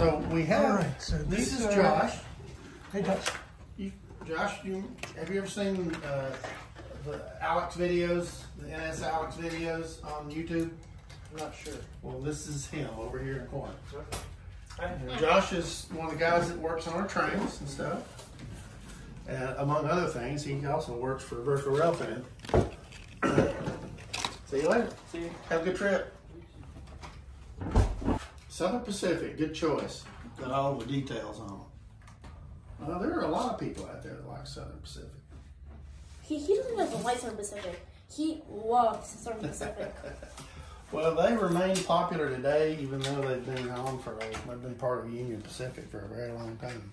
So we have. All right, so this these is are- Josh. Hey, Josh. You, Josh, you have you ever seen uh, the Alex videos, the NS Alex videos on YouTube? I'm not sure. Well, this is him over here in the corner. And Josh is one of the guys that works on our trains and stuff. And among other things, he also works for Virtual Railfan. See you later. See you. Have a good trip. Southern Pacific, good choice. Got all the details on them. Well, uh, there are a lot of people out there that like Southern Pacific. He, he doesn't even like Southern Pacific. He loves Southern Pacific. Well, they remain popular today, even though they've been on for a, they've been part of Union Pacific for a very long time.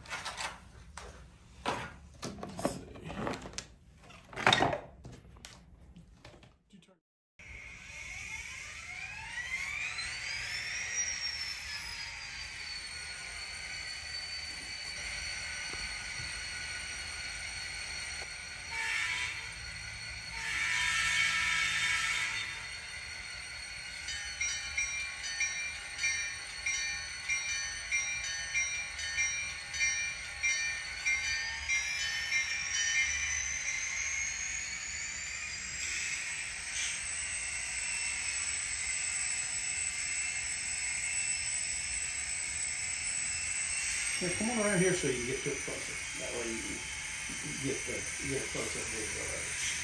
Here, come on around here so you can get to it closer. That way you, you get the you get a close up visual of it.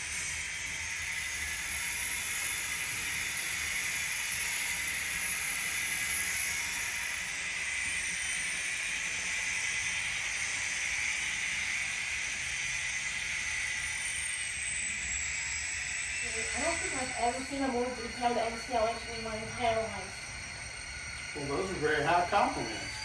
I don't think I've ever seen a more detailed N scale engine in my entire life. Well, those are very high compliments.